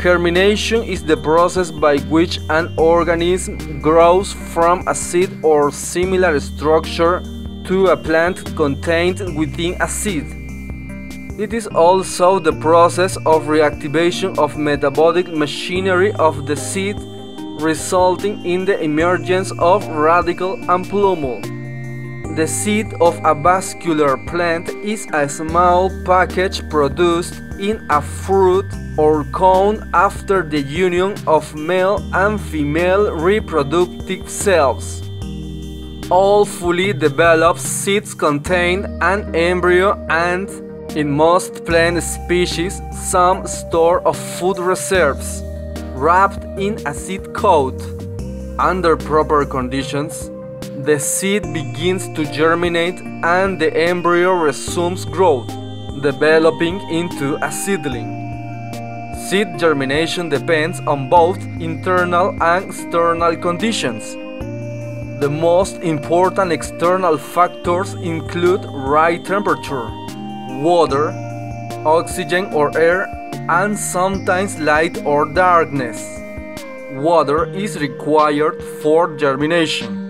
Germination is the process by which an organism grows from a seed or similar structure to a plant contained within a seed. It is also the process of reactivation of metabolic machinery of the seed resulting in the emergence of radicle and plumule. The seed of a vascular plant is a small package produced in a fruit or cone after the union of male and female reproductive cells. All fully developed seeds contain an embryo and, in most plant species, some store of food reserves, wrapped in a seed coat. Under proper conditions, the seed begins to germinate and the embryo resumes growth, developing into a seedling. Seed germination depends on both internal and external conditions. The most important external factors include right temperature, water, oxygen or air, and sometimes light or darkness. Water is required for germination.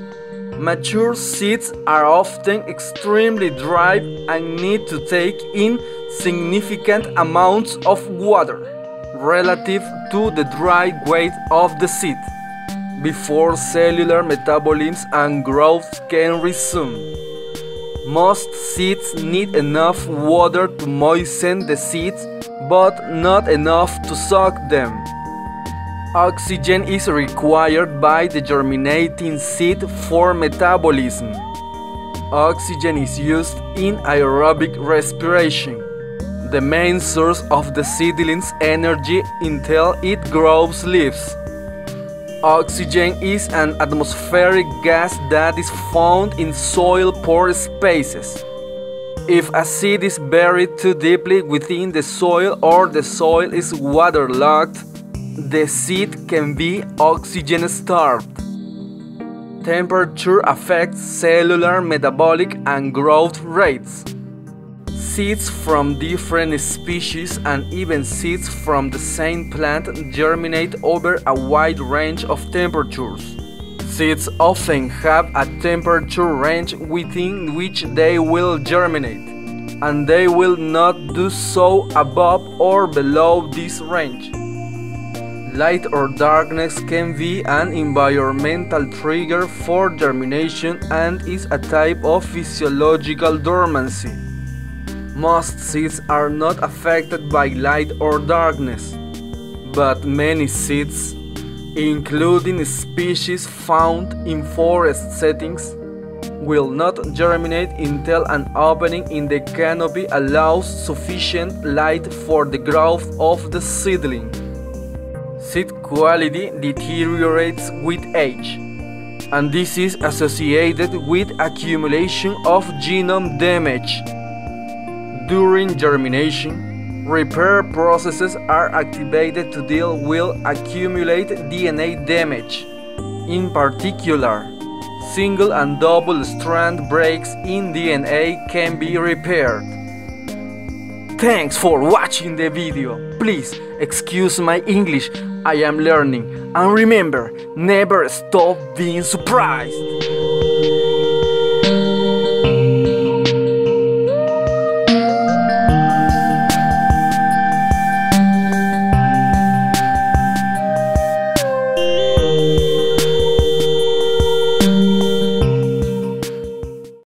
Mature seeds are often extremely dry and need to take in significant amounts of water relative to the dry weight of the seed before cellular metabolism and growth can resume. Most seeds need enough water to moisten the seeds, but not enough to soak them. Oxygen is required by the germinating seed for metabolism. Oxygen is used in aerobic respiration, the main source of the seedling's energy until it grows leaves. Oxygen is an atmospheric gas that is found in soil pore spaces. If a seed is buried too deeply within the soil or the soil is waterlogged, the seed can be oxygen starved. Temperature affects cellular, metabolic, and growth rates. Seeds from different species and even seeds from the same plant germinate over a wide range of temperatures. Seeds often have a temperature range within which they will germinate, and they will not do so above or below this range. Light or darkness can be an environmental trigger for germination and is a type of physiological dormancy. Most seeds are not affected by light or darkness, but many seeds, including species found in forest settings, will not germinate until an opening in the canopy allows sufficient light for the growth of the seedling. Seed quality deteriorates with age, and this is associated with accumulation of genome damage during germination, repair processes are activated to deal with accumulated DNA damage. In particular, single and double strand breaks in DNA can be repaired. Thanks for watching the video. Please excuse my English, I am learning. And remember, never stop being surprised.